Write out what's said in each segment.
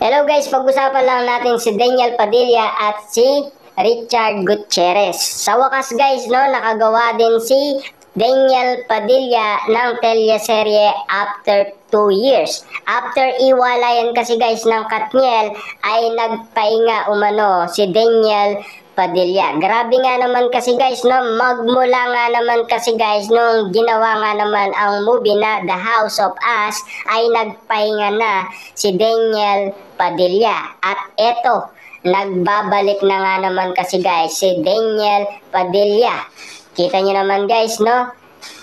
Hello guys, pag-usapan lang natin si Daniel Padilla at si Richard Gutierrez. Sa wakas guys, no, nakagawa din si Daniel Padilla ng teleserye after 2 years. After iwalayan kasi guys ng Katniel ay nagpahinga umano si Daniel Padilla. Grabe nga naman kasi guys, no, magmula nga naman kasi guys nung ginawa nga naman ang movie na The House of Us ay nagpahinga na si Daniel Padilla. At eto, nagbabalik na nga naman kasi guys si Daniel Padilla. Kita nyo naman guys, no?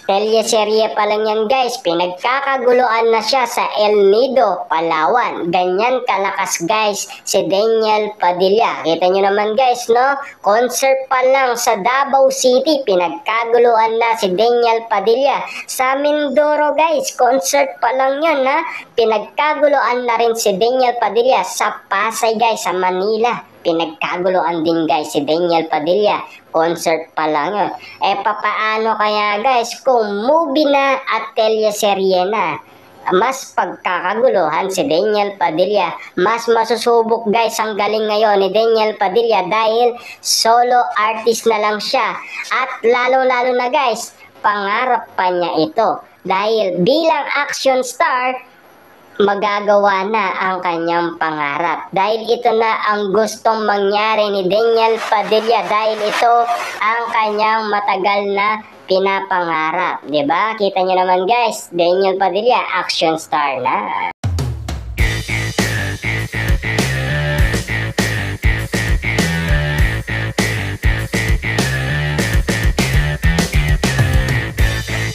Teleserye pa lang yan guys, pinagkakaguluan na siya sa El Nido, Palawan. Ganyan kalakas guys si Daniel Padilla. Kita nyo naman guys, no? Concert pa lang sa Davao City, pinagkaguluan na si Daniel Padilla. Sa Mindoro guys, concert pa lang yun ha. Pinagkaguluan na rin si Daniel Padilla sa Pasay guys, sa Manila pinagkaguluan din guys si Daniel Padilla. Concert pa lang yun. Eh papaano kaya guys kung movie na at teleserye na? Mas pagkakaguluhan si Daniel Padilla. Mas masusubok guys ang galing ngayon ni Daniel Padilla dahil solo artist na lang siya. At lalo-lalo na guys, pangarap pa niya ito. Dahil bilang action star, magagawa na ang kanyang pangarap. Dahil ito na ang gustong mangyari ni Daniel Padilla dahil ito ang kanyang matagal na pinapangarap. ba? Kita niyo naman guys, Daniel Padilla action star na.